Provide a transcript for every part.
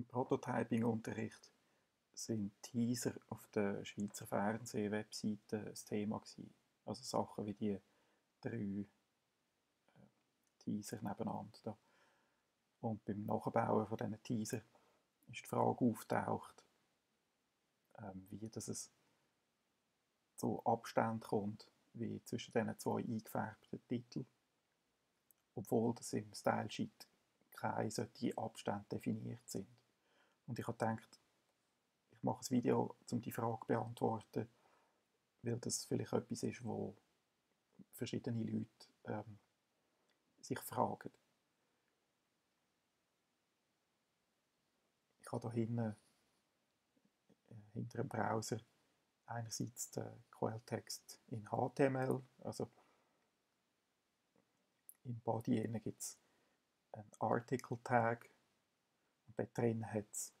Im Prototyping-Unterricht sind Teaser auf der Schweizer Fernsehwebseite ein Thema gewesen. Also Sachen wie die drei äh, Teaser nebeneinander. Da. Und beim Nachbauen von diesen Teaser ist die Frage auftaucht, ähm, wie das es zu Abständen kommt, wie zwischen diesen zwei eingefärbten Titeln, obwohl das im Style Sheet keine solchen Abstände definiert sind. Und ich habe gedacht, ich mache ein Video, um die Frage zu beantworten, weil das vielleicht etwas ist, wo verschiedene Leute ähm, sich fragen. Ich habe hier hinten, äh, hinter dem Browser einerseits den Quelltext in HTML, also im Body gibt es einen Article Tag und da drin hat es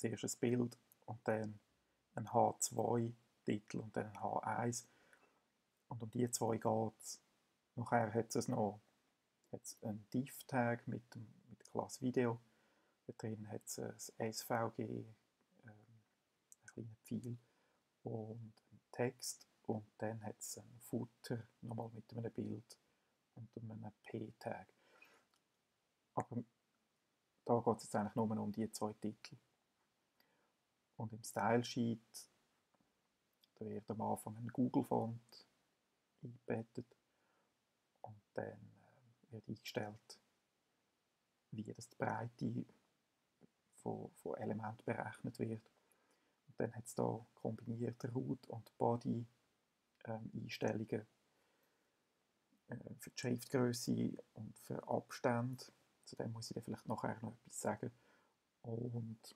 zuerst ein Bild und dann ein H2-Titel und dann ein H1 und um die zwei geht es. Nachher hat es noch hat's einen Div-Tag mit, mit Klasse Video. Da drin hat es ein SVG, ähm, ein kleiner Pfeil und einen Text und dann hat es ein Footer nochmal mit einem Bild und einem P-Tag. Aber da geht es jetzt eigentlich nur um die zwei Titel. Und im Style Sheet da wird am Anfang ein Google-Font eingebettet und dann äh, wird eingestellt, wie das die Breite von, von Elementen berechnet wird. Und dann hat es da kombinierte Root- und Body-Einstellungen ähm, äh, für die Schriftgröße und für Abstände. Zu dem muss ich dann vielleicht nachher noch etwas sagen. Und,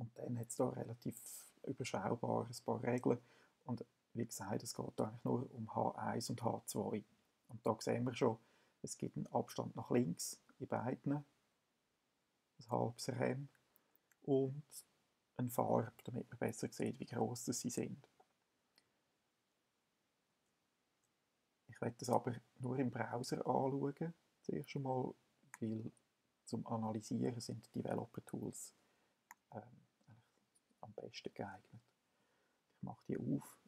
und dann hat es da relativ überschaubar ein paar Regeln. Und wie gesagt, es geht eigentlich nur um H1 und H2. Und da sehen wir schon, es gibt einen Abstand nach links in beiden, ein halbes Rennen und eine Farbe, damit man besser sieht, wie groß sie sind. Ich werde das aber nur im Browser anschauen, zuerst einmal, weil zum Analysieren sind Developer Tools ähm, am besten geeignet. Ich mache die auf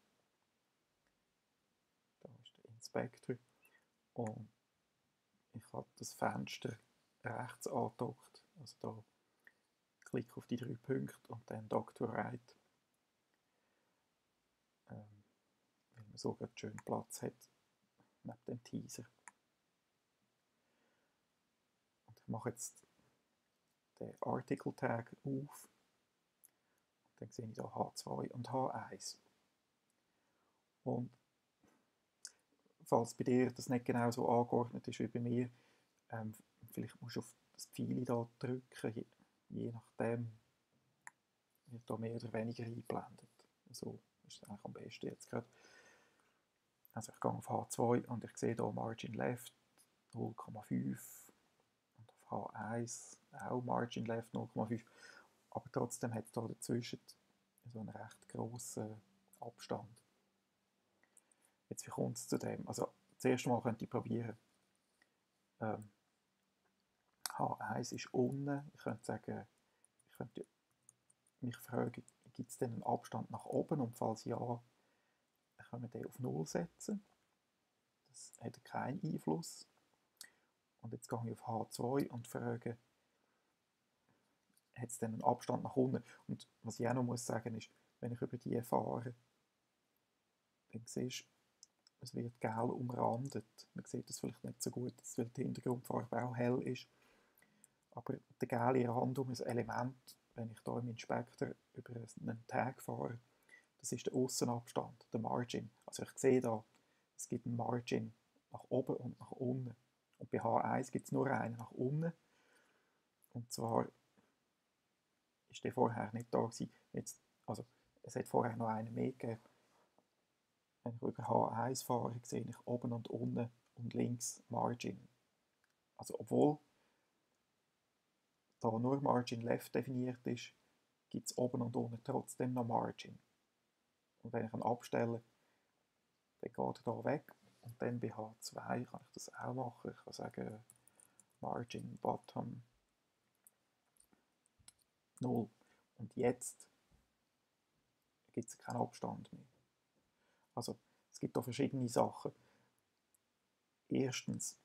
Inspector und ich habe das Fenster rechts angedockt, also da klicke auf die drei Punkte und dann Dr. Right, ähm, weil man so schön Platz hat neben dem Teaser. Und ich mache jetzt den Article Tag auf dann sehe ich da H2 und H1. Und falls bei dir das nicht genau so angeordnet ist wie bei mir, ähm, vielleicht musst du auf das Pfeil da drücken, je, je nachdem wird da mehr oder weniger eingeblendet. So ist es eigentlich am besten jetzt gerade. Also ich gehe auf H2 und ich sehe hier Margin Left 0,5 und auf H1 auch Margin Left 0,5 aber trotzdem hat es da dazwischen so einen recht grossen Abstand. Jetzt, wie kommt es zu dem? Also, das erste Mal könnte ich probieren. Ähm, H1 ist unten. Ich könnte sagen, ich könnte mich fragen, gibt es denn einen Abstand nach oben? Und falls ja, können wir den auf 0 setzen. Das hat keinen Einfluss. Und jetzt gehe ich auf H2 und frage, hat es denn einen Abstand nach unten? Und was ich auch noch muss sagen ist, wenn ich über die fahre, dann siehst du, es wird gelb umrandet. Man sieht das vielleicht nicht so gut, weil die Hintergrundfarbe auch hell ist. Aber der gelbe Rand um ein Element, wenn ich hier im Inspektor über einen Tag fahre, das ist der Außenabstand, der Margin. Also ich sehe da, es gibt einen Margin nach oben und nach unten. Und bei H1 gibt es nur einen nach unten. Und zwar ist der vorher nicht da gewesen. Jetzt, also es hat vorher noch einen mehr gegeben wenn ich über H1 fahre, sehe ich oben und unten und links Margin. Also obwohl da nur Margin Left definiert ist, gibt es oben und unten trotzdem noch Margin. Und wenn ich ihn abstelle, dann geht er da weg. Und dann bei H2 kann ich das auch machen. Ich kann sagen Margin Bottom 0. Und jetzt gibt es keinen Abstand mehr. Also es gibt da verschiedene Sachen. Erstens,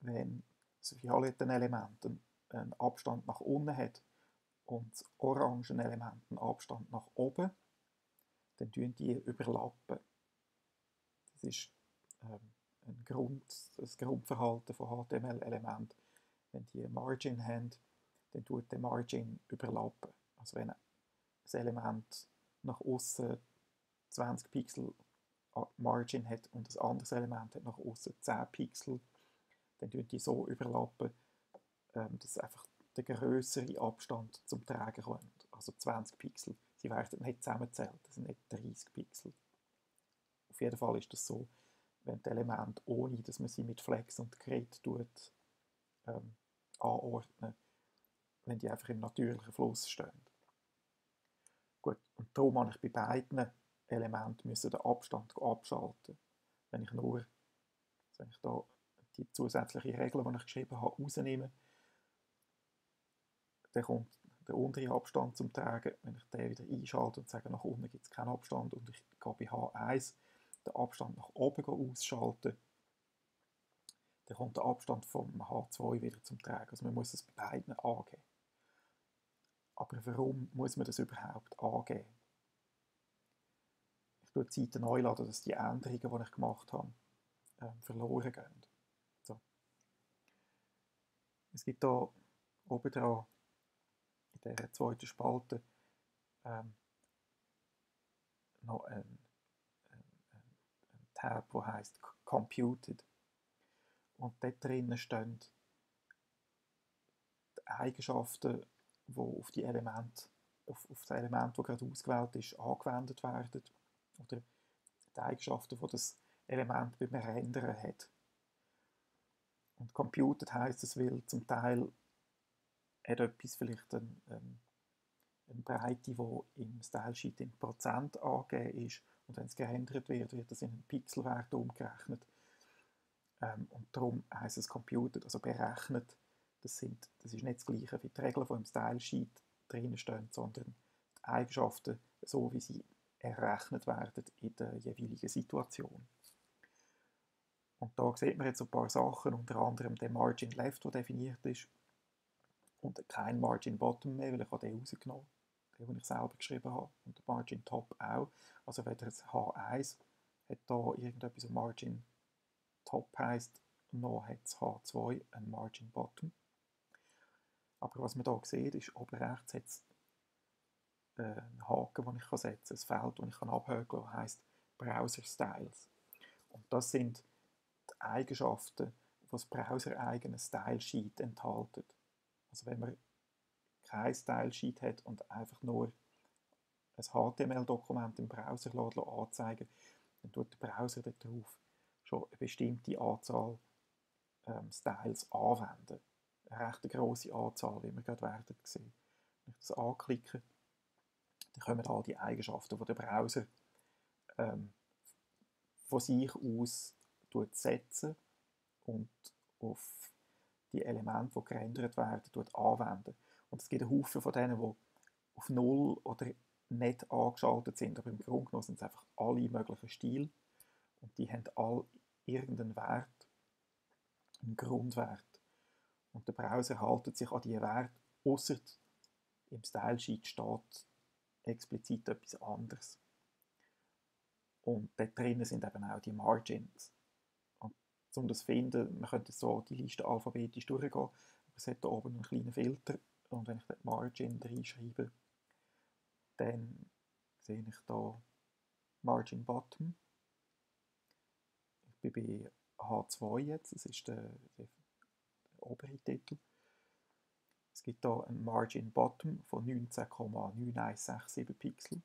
wenn das violette Element einen Abstand nach unten hat und das orange Element einen Abstand nach oben, dann tun die überlappen. Das ist ähm, ein Grund, das Grundverhalten von HTML-Elementen. Wenn die Margin haben, dann tut der Margin überlappen. Also wenn ein Element nach außen 20 Pixel Margin hat und das andere Element hat nach außen 10 Pixel, dann tun die so überlappen, ähm, dass einfach der größere Abstand zum Tragen kommt. Also 20 Pixel. Sie werden nicht zusammengezählt, das sind nicht 30 Pixel. Auf jeden Fall ist das so, wenn die Elemente, ohne dass man sie mit Flex und Grid tut, ähm, anordnen, wenn die einfach im natürlichen Fluss stehen. Gut, und darum habe ich bei beiden Elementen den Abstand abschalten. Wenn ich nur, wenn ich da die zusätzliche Regel, die ich geschrieben habe, rausnehme, dann kommt der untere Abstand zum Tragen. Wenn ich den wieder einschalte und sage, nach unten gibt es keinen Abstand und ich gehe bei H1 den Abstand nach oben ausschalten, dann kommt der Abstand vom H2 wieder zum Tragen. Also man muss es bei beiden angeben. Aber warum muss man das überhaupt angeben? Ich tue die Seite neu laden, dass die Änderungen, die ich gemacht habe, ähm, verloren gehen. So. Es gibt hier oben dran in dieser zweiten Spalte ähm, noch ein, ein, ein Tab, der heißt Computed. Und dort drinnen stehen die Eigenschaften, die auf die Elemente, auf, auf das Element, das gerade ausgewählt ist, angewendet werden. Oder die Eigenschaften, die das Element beim Rendern hat. Und computed heißt es, weil zum Teil hat etwas vielleicht eine, eine Breite, die im Style Sheet in Prozent angegeben ist. Und wenn es geändert wird, wird das in einen Pixelwert umgerechnet. Ähm, und darum heißt es computed, also berechnet. Das, sind, das ist nicht das gleiche wie die Regeln, die im Style Sheet drinnen stehen, sondern die Eigenschaften, so wie sie errechnet werden in der jeweiligen Situation. Und da sieht man jetzt ein paar Sachen, unter anderem der Margin Left, der definiert ist, und kein Margin Bottom mehr, weil ich habe den rausgenommen den, den ich selber geschrieben habe, und der Margin Top auch. Also weder das H1 hat da irgendetwas, was Margin Top heisst, noch hat das H2 ein Margin Bottom. Aber was man hier sieht, ist, oben rechts hat es äh, einen Haken, den ich setzen kann, ein Feld, das ich abhökeln kann, das heisst Browser Styles. Und das sind die Eigenschaften, die das browser-eigene Style Sheet enthält. Also wenn man kein Style Sheet hat und einfach nur ein HTML-Dokument im Browser anzeigen dann tut der Browser darauf schon eine bestimmte Anzahl ähm, Styles anwenden. Eine recht grosse Anzahl, wie wir gerade werden sehen. Wenn ich das anklicke, dann kommen all die Eigenschaften, die der Browser ähm, von sich aus setzen und auf die Elemente, die gerendert werden, anwenden. Und es gibt einen Haufen von denen, die auf Null oder nicht angeschaltet sind, aber im Grunde genommen sind es einfach alle möglichen Stile und die haben alle irgendeinen Wert, einen Grundwert. Und der Browser haltet sich an diese Werte, außer im Style Sheet steht explizit etwas anderes. Und dort drinnen sind eben auch die Margins um das zu finden, man könnte so die Liste alphabetisch durchgehen, aber es hat hier oben einen kleinen Filter und wenn ich den Margin reinschreibe, dann sehe ich hier Margin Bottom. Ich bin bei H2 jetzt, das ist der obere Titel. Es gibt hier einen Margin Bottom von 19,9167 Pixel.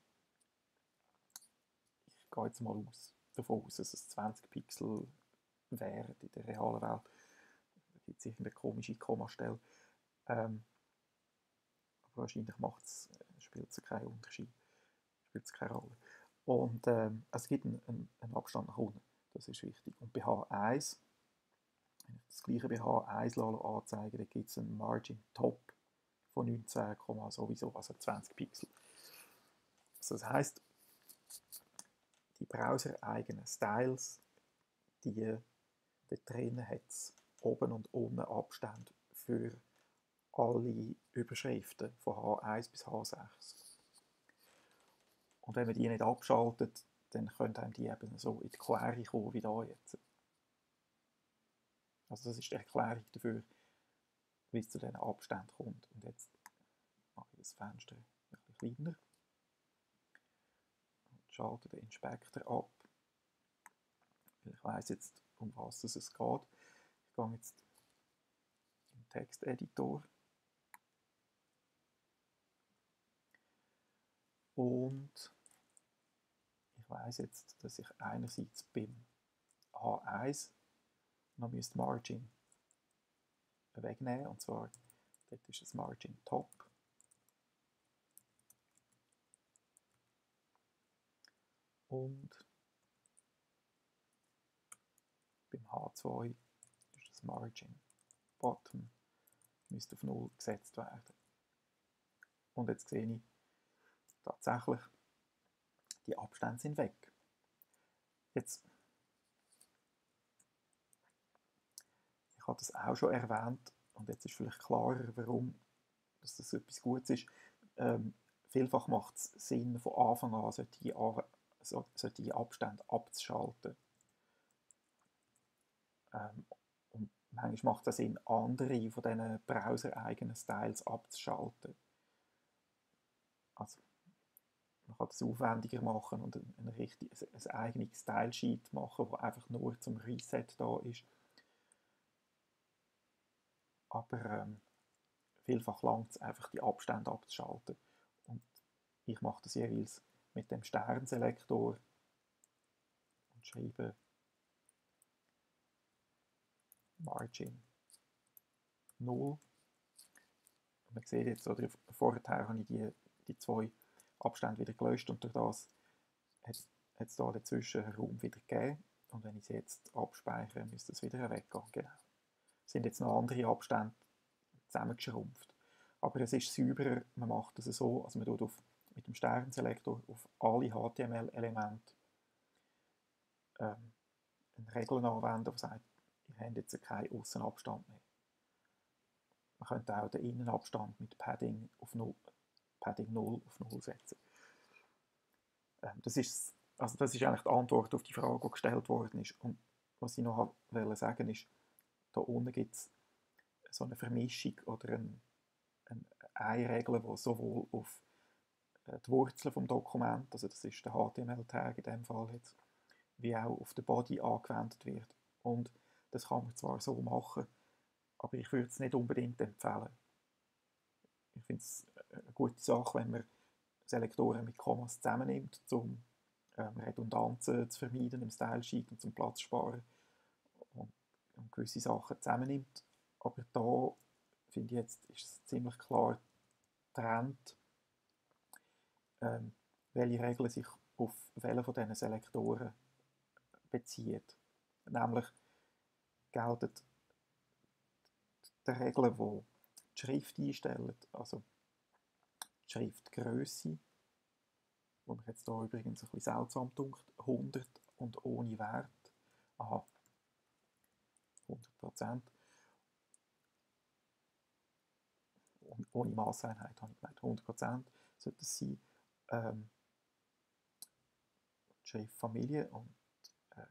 Ich gehe jetzt mal aus, davon aus, dass es 20 Pixel wären in der realen Welt. Da gibt es irgendeine komische Kommastelle. Ähm, aber wahrscheinlich macht's, spielt es keinen Unterschied, spielt es keine Rolle. Und ähm, es gibt einen, einen, Abstand nach unten, das ist wichtig. Und bei H1, wenn ich das gleiche bei H1 anzeige, dann gibt es einen Margin Top von 19, sowieso, also 20 Pixel. Also das heißt, die browser-eigenen Styles, die da drinnen hat es oben und unten Abstände für alle Überschriften von H1 bis H6. Und wenn man die nicht abschaltet, dann können einem die eben so in die Query kommen wie da jetzt. Also das ist die Erklärung dafür, wie es zu diesen Abständen kommt. Und jetzt mache ich das Fenster ein bisschen kleiner und schalte den Inspektor ab. Ich weiß jetzt, um was es geht. Ich gehe jetzt den Texteditor und ich weiß jetzt, dass ich einerseits beim H1 noch müsste Margin wegnehmen. Und zwar dort ist das Margin Top. Und beim H2 ist das Margin Bottom. Müsste auf 0 gesetzt werden. Und jetzt sehe ich tatsächlich die Abstände sind weg. Jetzt Ich habe das auch schon erwähnt und jetzt ist vielleicht klarer, warum dass das etwas Gutes ist. Ähm, vielfach macht es Sinn, von Anfang an solche, solche Abstände abzuschalten. Ähm, und manchmal macht es Sinn, andere von diesen browser-eigenen Styles abzuschalten. Also, man kann das aufwendiger machen und ein, ein, richtig, ein, ein eigenes Style-Sheet machen, das einfach nur zum Reset da ist aber ähm, vielfach langt es einfach, die Abstände abzuschalten. Und ich mache das jeweils mit dem Sternselektor und schreibe Margin 0. Und man sieht jetzt, oder vorher habe ich die, die zwei Abstände wieder gelöscht und durch das hat es da dazwischen Raum wieder gegeben. Und wenn ich sie jetzt abspeichere, müsste es wieder weggehen. Genau sind jetzt noch andere Abstände zusammengeschrumpft. Aber es ist sauberer, man macht es so, also man tut auf, mit dem Sternselektor auf alle HTML-Elemente ähm, eine Regel anwenden, die sagt, ihr habt jetzt keinen Außenabstand mehr. Man könnte auch den Innenabstand mit Padding, auf 0, Padding 0 auf 0 setzen. Ähm, das, ist, also das ist eigentlich die Antwort auf die Frage, die gestellt worden ist. Und was ich noch wollte sagen ist, da unten gibt es so eine Vermischung oder ein, ein, eine Regel, die sowohl auf äh, die Wurzeln vom Dokument, also das ist der HTML-Tag in dem Fall jetzt, wie auch auf den Body angewendet wird. Und das kann man zwar so machen, aber ich würde es nicht unbedingt empfehlen. Ich finde es eine gute Sache, wenn man Selektoren mit Kommas zusammennimmt, um ähm, Redundanzen zu vermeiden im Style-Sheet und zum Platz zu sparen und gewisse Sachen zusammennimmt. Aber da finde ich jetzt, ist es ziemlich klar getrennt, ähm, welche Regeln sich auf welche von diesen Selektoren bezieht. Nämlich gelten die Regeln, die die Schrift einstellen, also die Schriftgröße, wo mich jetzt hier übrigens ein bisschen seltsam dunkt, 100 und ohne Wert. Aha, 100 Prozent. Ohne Maßeinheit habe ich gemeint, 100 Prozent sollte es sein. Ähm, Schriftfamilie und äh,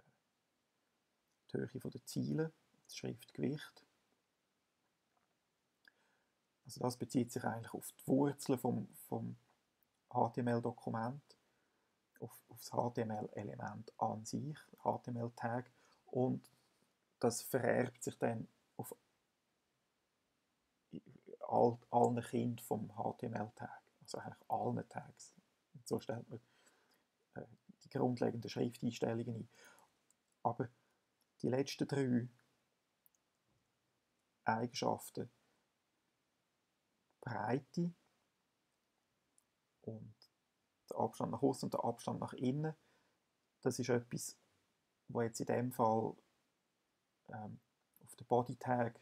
die Höhe der Ziele, das Schriftgewicht. Also das bezieht sich eigentlich auf die Wurzeln vom, vom HTML-Dokument, auf, auf das HTML-Element an sich, HTML-Tag und das vererbt sich dann auf all, allen Kindern vom HTML-Tag, also eigentlich allen Tags. Und so stellt man äh, die grundlegenden Schrifteinstellungen ein. Aber die letzten drei Eigenschaften, Breite und der Abstand nach außen und der Abstand nach innen, das ist etwas, was jetzt in dem Fall ähm, auf den Bodytag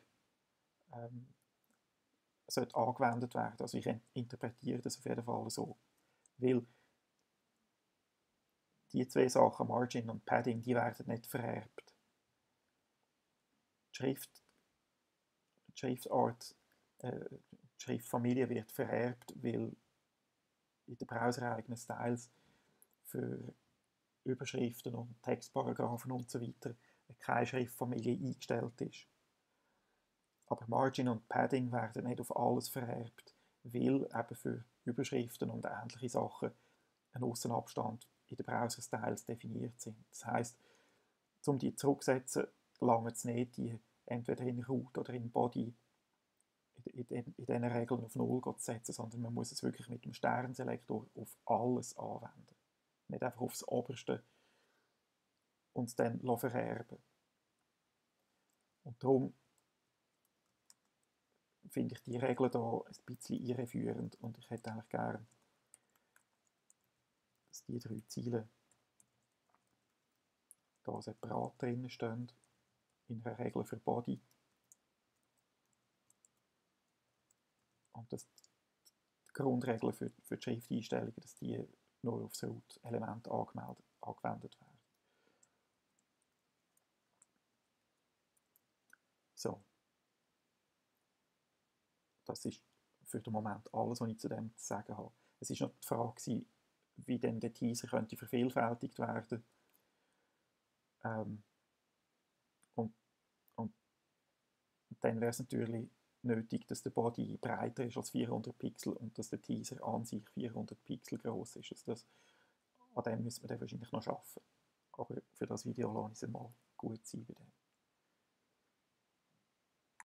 ähm, sollte angewendet werden. Also ich interpretiere das auf jeden Fall so. Weil die zwei Sachen, Margin und Padding, die werden nicht vererbt. Die, Schrift, die Schriftart, äh, die Schriftfamilie wird vererbt, weil in den browsereigenen Styles für Überschriften und Textparagraphen und so keine Schriftfamilie eingestellt ist. Aber Margin und Padding werden nicht auf alles vererbt, weil eben für Überschriften und ähnliche Sachen ein Außenabstand in den Browser-Styles definiert sind. Das heißt, um die zurückzusetzen, lange es nicht, die entweder in Root oder in Body in, in, in diesen Regeln auf Null zu setzen, sondern man muss es wirklich mit dem Sternselektor auf alles anwenden. Nicht einfach aufs Oberste und es dann vererben. Und darum finde ich die Regeln hier ein bisschen irreführend und ich hätte eigentlich gerne, dass die drei Ziele hier separat drin stehen, in einer Regel für Body. Und dass die Grundregeln für, für die Schrifteinstellungen, dass die nur aufs Root-Element angewendet werden. So. Das ist für den Moment alles, was ich zu dem zu sagen habe. Es ist noch die Frage, wie denn der Teaser könnte vervielfältigt werden. Ähm, und, und dann wäre es natürlich nötig, dass der Body breiter ist als 400 Pixel und dass der Teaser an sich 400 Pixel groß ist. Also das, an dem müssen wir dann wahrscheinlich noch arbeiten. Aber für das Video lasse ich es mal gut sein bei dem.